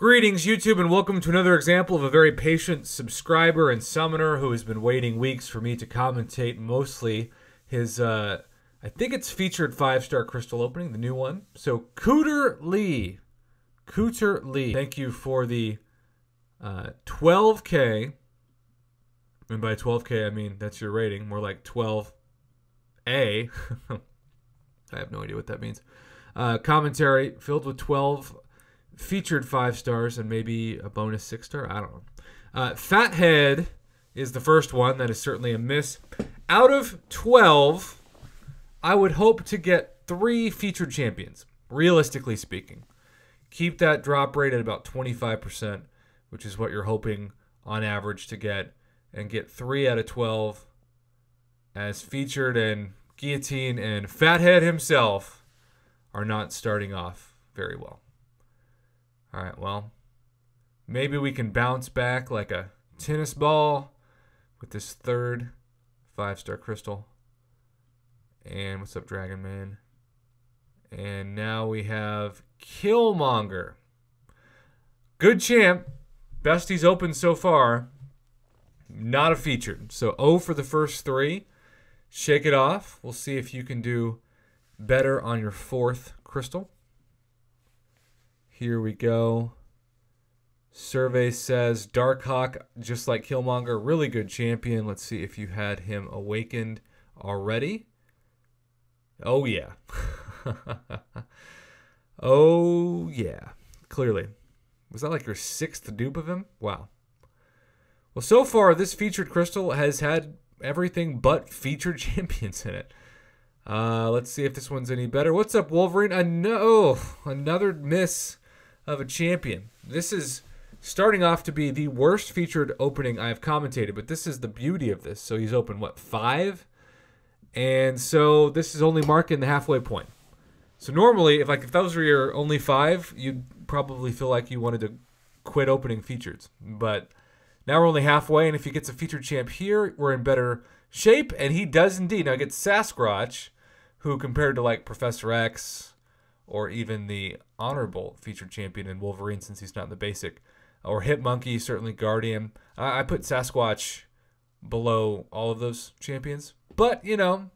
Greetings, YouTube, and welcome to another example of a very patient subscriber and summoner who has been waiting weeks for me to commentate mostly his, uh, I think it's featured five star crystal opening, the new one. So, Cooter Lee. Cooter Lee. Thank you for the uh, 12K. And by 12K, I mean that's your rating, more like 12A. I have no idea what that means. Uh, commentary filled with 12 featured five stars and maybe a bonus six star. I don't know. Uh, Fathead is the first one. That is certainly a miss. Out of 12, I would hope to get three featured champions, realistically speaking. Keep that drop rate at about 25%, which is what you're hoping on average to get, and get three out of 12 as featured and Guillotine and Fathead himself are not starting off very well. All right, well, maybe we can bounce back like a tennis ball with this third five star crystal. And what's up, Dragon Man? And now we have Killmonger. Good champ. Best he's opened so far. Not a featured. So O for the first three. Shake it off. We'll see if you can do better on your fourth crystal. Here we go. Survey says Darkhawk, just like Killmonger, really good champion. Let's see if you had him awakened already. Oh, yeah. oh, yeah. Clearly. Was that like your sixth dupe of him? Wow. Well, so far, this featured crystal has had everything but featured champions in it. Uh, let's see if this one's any better. What's up, Wolverine? Uh, no, another miss of a champion. This is starting off to be the worst featured opening I've commentated, but this is the beauty of this. So he's open, what, five? And so this is only marking the halfway point. So normally, if like if those were your only five, you'd probably feel like you wanted to quit opening features. But now we're only halfway, and if he gets a featured champ here, we're in better shape. And he does indeed. Now gets Sasquatch, who compared to like Professor X, or even the honorable featured champion in Wolverine since he's not in the basic, or Hit Monkey, certainly Guardian. I, I put Sasquatch below all of those champions, but you know,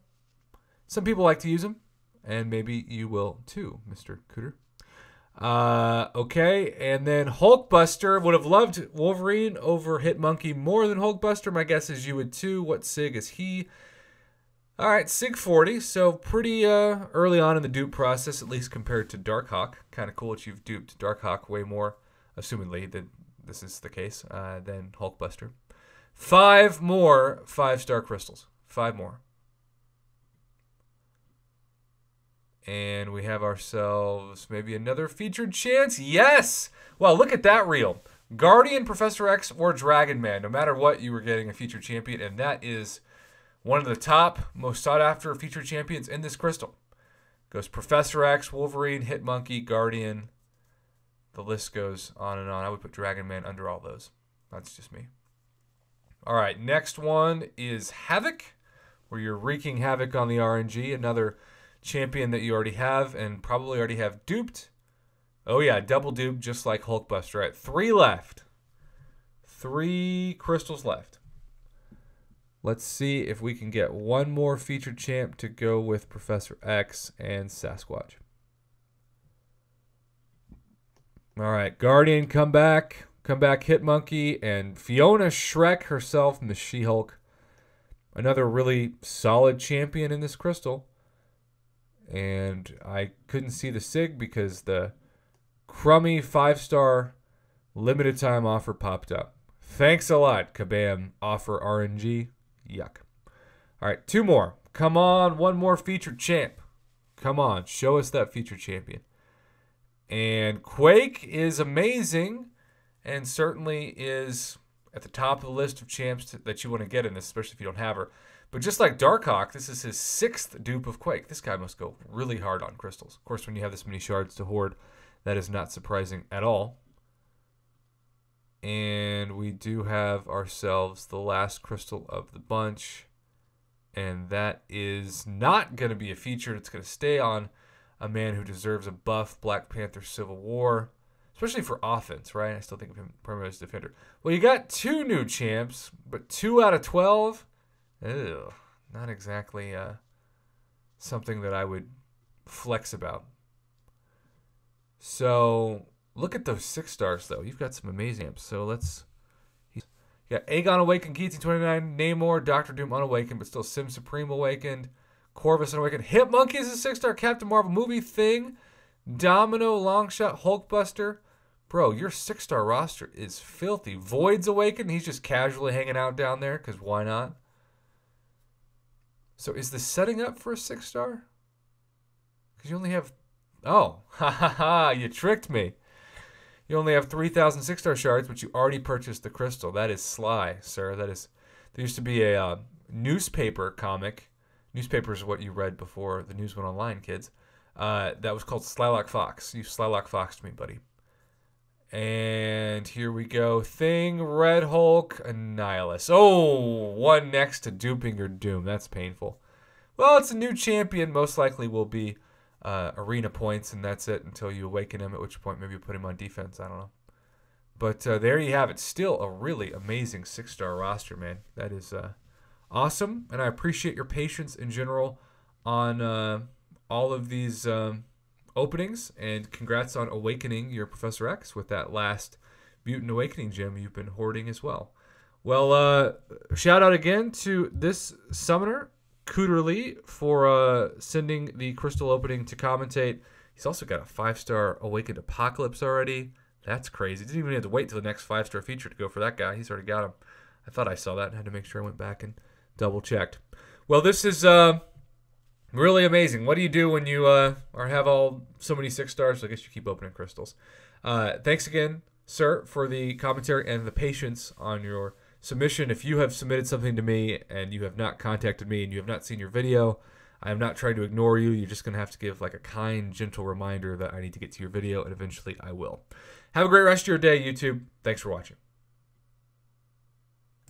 some people like to use them, and maybe you will too, Mister Cooter. Uh, okay, and then Hulkbuster would have loved Wolverine over Hit Monkey more than Hulkbuster. My guess is you would too. What Sig is he? All right, Sig 40, so pretty uh, early on in the dupe process, at least compared to Darkhawk. Kind of cool that you've duped Darkhawk way more, assumingly that this is the case, uh, than Hulkbuster. Five more five-star crystals. Five more. And we have ourselves maybe another featured chance. Yes! Well, look at that reel. Guardian, Professor X, or Dragon Man. No matter what, you were getting a featured champion, and that is one of the top, most sought after featured champions in this crystal. Goes Professor X, Wolverine, Hit Monkey, Guardian. The list goes on and on. I would put Dragon Man under all those. That's just me. All right, next one is Havoc, where you're wreaking havoc on the RNG. Another champion that you already have and probably already have duped. Oh, yeah, double dupe, just like Hulkbuster. Right, three left. Three crystals left. Let's see if we can get one more featured champ to go with Professor X and Sasquatch. All right, Guardian, come back. Come back, Hit Monkey, and Fiona Shrek herself, Miss She Hulk. Another really solid champion in this crystal. And I couldn't see the SIG because the crummy five star limited time offer popped up. Thanks a lot, Kabam offer RNG. Yuck. All right, two more. Come on, one more featured champ. Come on, show us that featured champion. And Quake is amazing and certainly is at the top of the list of champs to, that you want to get in this, especially if you don't have her. But just like Darkhawk, this is his sixth dupe of Quake. This guy must go really hard on crystals. Of course, when you have this many shards to hoard, that is not surprising at all. And we do have ourselves the last crystal of the bunch. And that is not going to be a feature. It's going to stay on a man who deserves a buff, Black Panther Civil War. especially for offense, right? I still think of him primarily as defender. Well, you got two new champs, but two out of 12? Ew, not exactly uh, something that I would flex about. So look at those six stars, though. You've got some amazing amps. So let's. You got Aegon Awakened, Keatsy 29, Namor, Doctor Doom Unawakened, but still Sym Supreme Awakened, Corvus Unawakened, Hit Monkey is a six star, Captain Marvel movie thing, Domino, Longshot, Hulkbuster. Bro, your six star roster is filthy. Void's Awakened, he's just casually hanging out down there, because why not? So is this setting up for a six star? Because you only have Oh, ha ha ha, you tricked me. You only have 3,000 six star shards, but you already purchased the crystal. That is sly, sir. That is. There used to be a uh, newspaper comic. Newspaper is what you read before the news went online, kids. Uh, that was called Slylock Fox. You Slylock Fox to me, buddy. And here we go. Thing, Red Hulk, Annihilus. Oh, one next to duping your doom. That's painful. Well, it's a new champion. Most likely will be uh, arena points, and that's it until you awaken him. At which point, maybe you put him on defense. I don't know. But uh, there you have it. Still a really amazing six star roster, man. That is uh, awesome, and I appreciate your patience in general on uh, all of these um, openings. And congrats on awakening your Professor X with that last Mutant Awakening gem you've been hoarding as well. Well, uh, shout out again to this summoner Cooterly for uh, sending the crystal opening to commentate. He's also got a five star Awakened Apocalypse already. That's crazy. Didn't even have to wait till the next five star feature to go for that guy. He's already got him. I thought I saw that and had to make sure I went back and double checked. Well, this is uh, really amazing. What do you do when you uh, are have all so many six stars? I guess you keep opening crystals. Uh, thanks again, sir, for the commentary and the patience on your submission. If you have submitted something to me and you have not contacted me and you have not seen your video, I am not trying to ignore you. You're just going to have to give like a kind, gentle reminder that I need to get to your video, and eventually I will. Have a great rest of your day, YouTube. Thanks for watching.